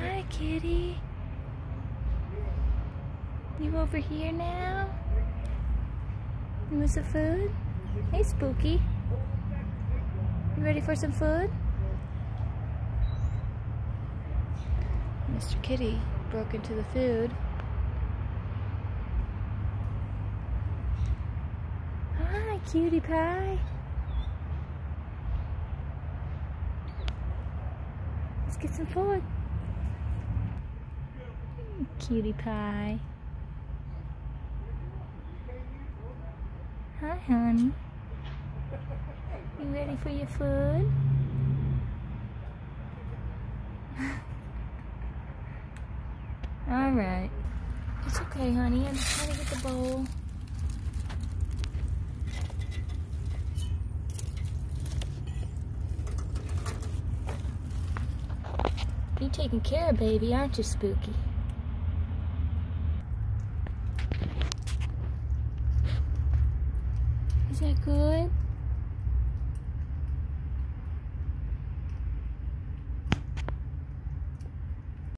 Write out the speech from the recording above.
Hi, kitty. You over here now? You want some food? Hey, Spooky. You ready for some food? Mr. Kitty broke into the food. Hi, cutie pie. Let's get some food. Cutie pie. Hi, honey. You ready for your food? All right. It's okay, honey. I'm just trying to get the bowl. You taking care of baby, aren't you, Spooky? That good?